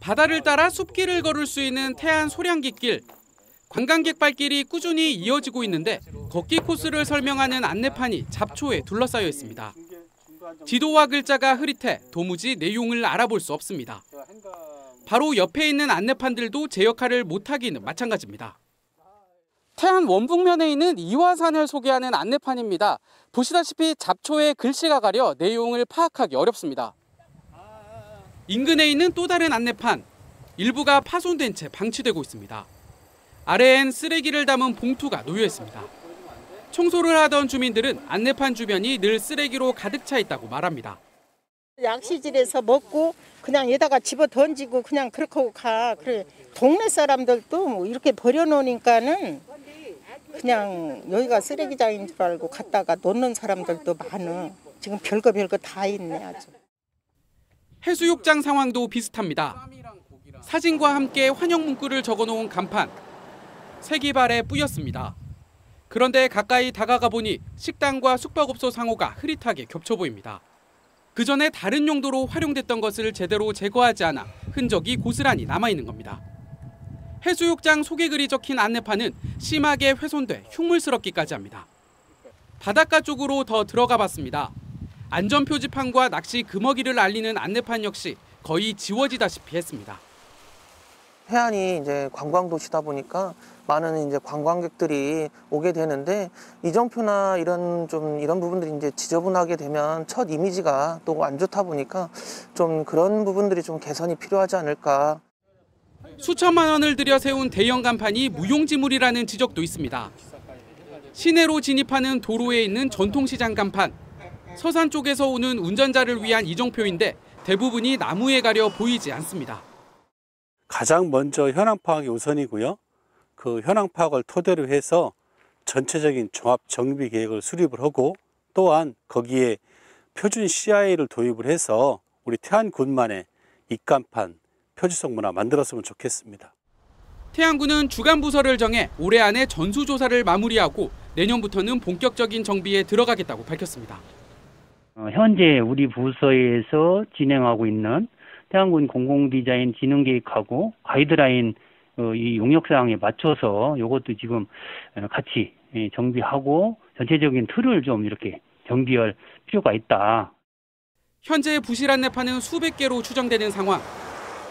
바다를 따라 숲길을 걸을 수 있는 태안 소량깃길. 관광객 발길이 꾸준히 이어지고 있는데 걷기 코스를 설명하는 안내판이 잡초에 둘러싸여 있습니다. 지도와 글자가 흐릿해 도무지 내용을 알아볼 수 없습니다. 바로 옆에 있는 안내판들도 제 역할을 못하기는 마찬가지입니다. 태안 원북면에 있는 이화산을 소개하는 안내판입니다. 보시다시피 잡초에 글씨가 가려 내용을 파악하기 어렵습니다. 인근에 있는 또 다른 안내판. 일부가 파손된 채 방치되고 있습니다. 아래엔 쓰레기를 담은 봉투가 놓여 있습니다. 청소를 하던 주민들은 안내판 주변이 늘 쓰레기로 가득 차 있다고 말합니다. 약시질에서 먹고 그냥 여기다가 집어 던지고 그냥 그렇게 가. 그래 동네 사람들도 뭐 이렇게 버려놓으니까는 그냥 여기가 쓰레기장인 줄 알고 갔다가 놓는 사람들도 많아. 지금 별거 별거 다 있네 아주. 해수욕장 상황도 비슷합니다. 사진과 함께 환영 문구를 적어놓은 간판. 세기발에 뿌였습니다. 그런데 가까이 다가가 보니 식당과 숙박업소 상호가 흐릿하게 겹쳐 보입니다. 그 전에 다른 용도로 활용됐던 것을 제대로 제거하지 않아 흔적이 고스란히 남아있는 겁니다. 해수욕장 소개 글이 적힌 안내판은 심하게 훼손돼 흉물스럽기까지 합니다. 바닷가 쪽으로 더 들어가 봤습니다. 안전 표지판과 낚시 금어기를 알리는 안내판 역시 거의 지워지다시피 했습니다. 해안이 이제 관광 도시다 보니까 많은 이제 관광객들이 오게 되는데 이정표나 이런 좀 이런 부분들이 이제 지저분하게 되면 첫 이미지가 또 안 좋다 보니까 좀 그런 부분들이 좀 개선이 필요하지 않을까. 수천만 원을 들여 세운 대형 간판이 무용지물이라는 지적도 있습니다. 시내로 진입하는 도로에 있는 전통시장 간판. 서산 쪽에서 오는 운전자를 위한 이정표인데 대부분이 나무에 가려 보이지 않습니다. 가장 먼저 현황 파악이 우선이고요. 그 현황 파악을 토대로 해서 전체적인 종합 정비 계획을 수립을 하고 또한 거기에 표준 CI를 도입을 해서 우리 태안군만의 입간판, 표지성 문화 만들었으면 좋겠습니다. 태안군은 주간 부서를 정해 올해 안에 전수 조사를 마무리하고 내년부터는 본격적인 정비에 들어가겠다고 밝혔습니다. 어, 현재 우리 부서에서 진행하고 있는 태안군 공공디자인 진흥 계획하고 가이드라인 어, 이 용역 사항에 맞춰서 이것도 지금 어, 같이 예, 정비하고 전체적인 틀을 좀 이렇게 정비할 필요가 있다. 현재 부실 안내판은 수백 개로 추정되는 상황.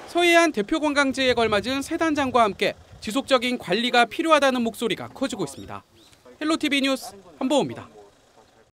서해안 대표 관광지에 걸맞은 새 단장과 함께 지속적인 관리가 필요하다는 목소리가 커지고 있습니다. 헬로티비 뉴스 한보호입니다.